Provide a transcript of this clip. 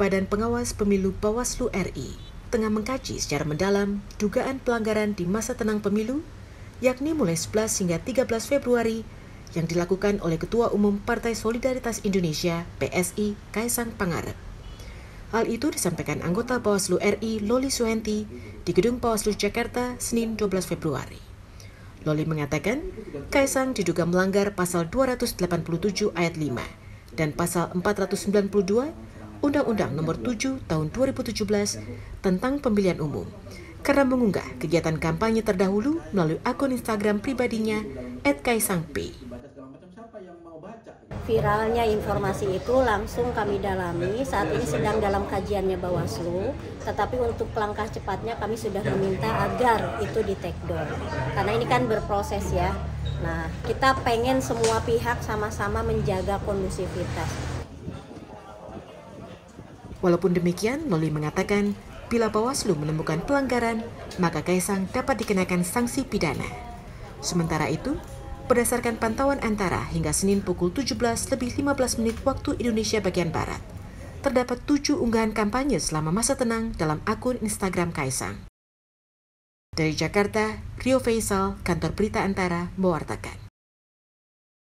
Badan Pengawas Pemilu Bawaslu RI tengah mengkaji secara mendalam dugaan pelanggaran di masa tenang pemilu, yakni mulai 11 hingga 13 Februari yang dilakukan oleh Ketua Umum Partai Solidaritas Indonesia PSI Kaisang Pangarep. Hal itu disampaikan anggota Bawaslu RI Loli Suhenti di Gedung Bawaslu Jakarta Senin 12 Februari. Loli mengatakan, Kaisang diduga melanggar pasal 287 ayat 5 dan pasal 492 Undang-Undang Nomor 7 Tahun 2017 tentang Pemilihan Umum karena mengunggah kegiatan kampanye terdahulu melalui akun Instagram pribadinya @kaisangp. Viralnya informasi itu langsung kami dalami. Saat ini sedang dalam kajiannya Bawaslu, tetapi untuk langkah cepatnya kami sudah meminta agar itu di take down. Karena ini kan berproses ya. Nah, kita pengen semua pihak sama-sama menjaga kondusivitas. Walaupun demikian, Loli mengatakan bila Bawaslu menemukan pelanggaran, maka Kaisang dapat dikenakan sanksi pidana. Sementara itu, berdasarkan pantauan antara hingga Senin pukul 17 lebih 15 menit waktu Indonesia bagian Barat, terdapat tujuh unggahan kampanye selama masa tenang dalam akun Instagram Kaisang. Dari Jakarta, Rio Faisal, Kantor Berita Antara, mewartakan.